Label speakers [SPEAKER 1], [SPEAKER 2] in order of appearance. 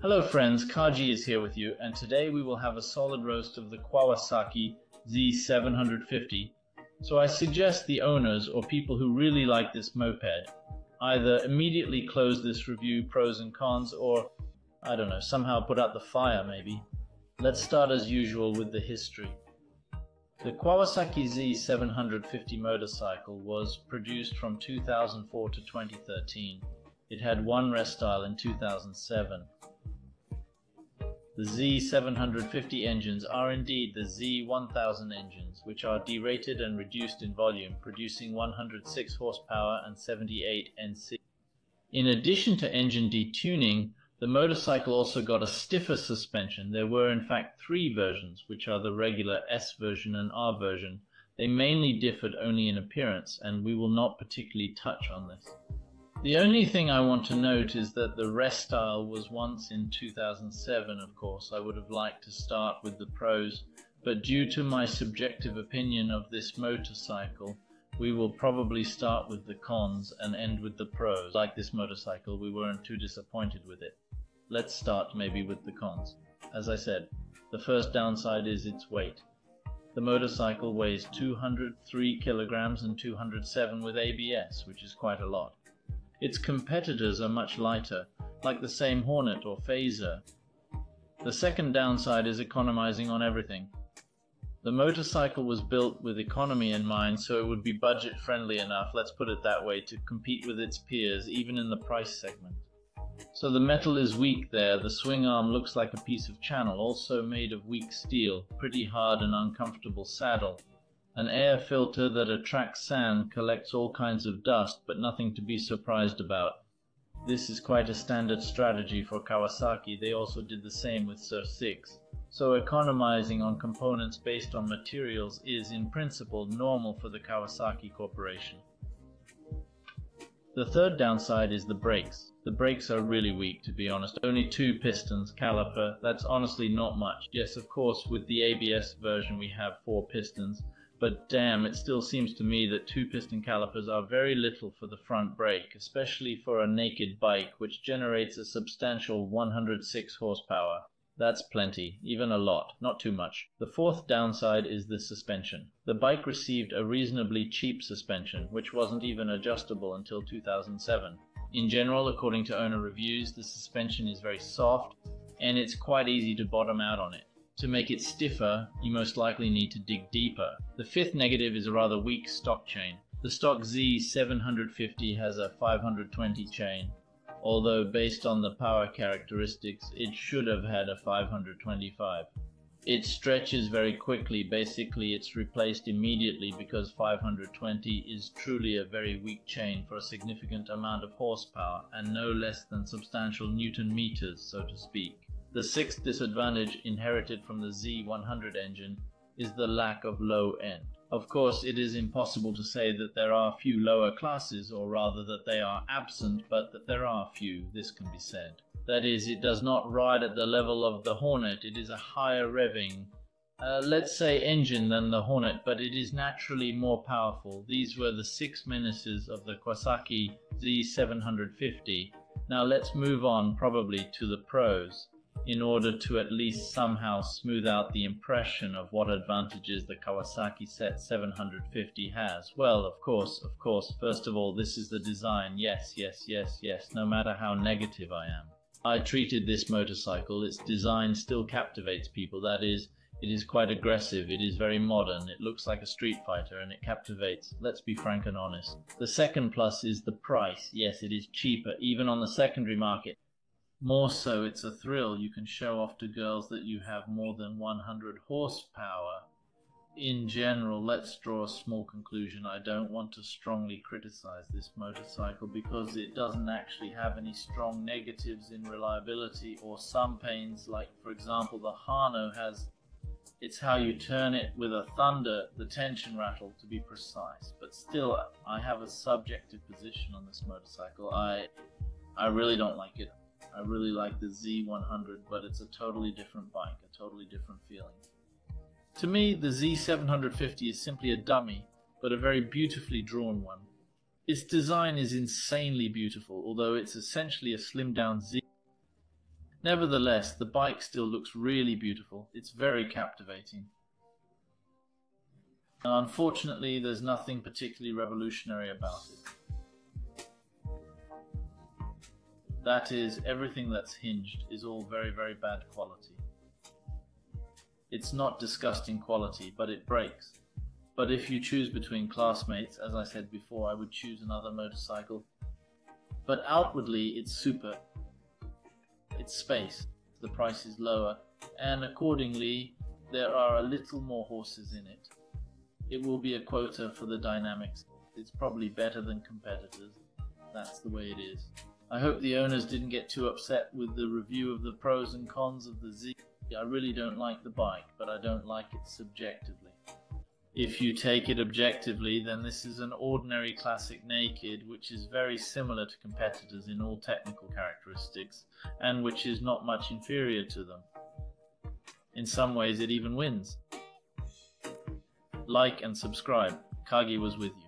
[SPEAKER 1] Hello friends, Kagi is here with you, and today we will have a solid roast of the Kawasaki Z750. So I suggest the owners or people who really like this moped either immediately close this review, pros and cons, or, I don't know, somehow put out the fire maybe. Let's start as usual with the history. The Kawasaki Z750 motorcycle was produced from 2004 to 2013. It had one restyle in 2007. The Z750 engines are indeed the Z1000 engines, which are derated and reduced in volume, producing 106 horsepower and 78 NC. In addition to engine detuning, the motorcycle also got a stiffer suspension. There were in fact three versions, which are the regular S version and R version. They mainly differed only in appearance, and we will not particularly touch on this. The only thing I want to note is that the restyle was once in 2007, of course. I would have liked to start with the pros, but due to my subjective opinion of this motorcycle, we will probably start with the cons and end with the pros. Like this motorcycle, we weren't too disappointed with it. Let's start maybe with the cons. As I said, the first downside is its weight. The motorcycle weighs 203 kilograms and 207 with ABS, which is quite a lot. Its competitors are much lighter, like the same Hornet or Fazer. The second downside is economizing on everything. The motorcycle was built with economy in mind, so it would be budget friendly enough, let's put it that way, to compete with its peers, even in the price segment. So the metal is weak there, the swing arm looks like a piece of channel, also made of weak steel, pretty hard and uncomfortable saddle. An air filter that attracts sand collects all kinds of dust, but nothing to be surprised about. This is quite a standard strategy for Kawasaki, they also did the same with ER-6. So economizing on components based on materials is, in principle, normal for the Kawasaki Corporation. The third downside is the brakes. The brakes are really weak, to be honest. Only two pistons, caliper, that's honestly not much. Yes, of course, with the ABS version we have four pistons, but damn, it still seems to me that two piston calipers are very little for the front brake, especially for a naked bike which generates a substantial 106 horsepower. That's plenty, even a lot, not too much. The fourth downside is the suspension. The bike received a reasonably cheap suspension, which wasn't even adjustable until 2007. In general, according to owner reviews, the suspension is very soft and it's quite easy to bottom out on it. To make it stiffer, you most likely need to dig deeper. The fifth negative is a rather weak stock chain. The stock Z750 has a 520 chain, although based on the power characteristics it should have had a 525. It stretches very quickly, basically it's replaced immediately because 520 is truly a very weak chain for a significant amount of horsepower and no less than substantial newton meters, so to speak. The sixth disadvantage inherited from the Z100 engine is the lack of low end. Of course, it is impossible to say that there are few lower classes, or rather that they are absent, but that there are few, this can be said. That is, it does not ride at the level of the Hornet, it is a higher revving, uh, let's say engine than the Hornet, but it is naturally more powerful. These were the six menaces of the Kawasaki Z750. Now let's move on probably to the pros in order to at least somehow smooth out the impression of what advantages the Kawasaki Z750 has. Well, of course, of course, first of all, this is the design. Yes, yes, yes, yes, no matter how negative I am. I treated this motorcycle, its design still captivates people, that is, it is quite aggressive, it is very modern, it looks like a street fighter, and it captivates. Let's be frank and honest. The second plus is the price. Yes, it is cheaper, even on the secondary market. More so, it's a thrill. You can show off to girls that you have more than 100 horsepower. In general, let's draw a small conclusion. I don't want to strongly criticize this motorcycle because it doesn't actually have any strong negatives in reliability or some pains, like for example the Hano has it's how you turn it with a thunder, the tension rattle to be precise. But still, I have a subjective position on this motorcycle. I, I really don't like it. I really like the Z100, but it's a totally different bike, a totally different feeling. To me, the Z750 is simply a dummy, but a very beautifully drawn one. Its design is insanely beautiful, although it's essentially a slimmed down Z. Nevertheless, the bike still looks really beautiful. It's very captivating. And unfortunately, there's nothing particularly revolutionary about it. That is, everything that's hinged is all very, very bad quality. It's not disgusting quality, but it breaks. But if you choose between classmates, as I said before, I would choose another motorcycle. But outwardly, it's super. It's space. The price is lower, and accordingly, there are a little more horses in it. It will be a quota for the dynamics. It's probably better than competitors. That's the way it is. I hope the owners didn't get too upset with the review of the pros and cons of the Z. I really don't like the bike, but I don't like it subjectively. If you take it objectively, then this is an ordinary classic naked, which is very similar to competitors in all technical characteristics, and which is not much inferior to them. In some ways, it even wins like and subscribe. Kagi was with you.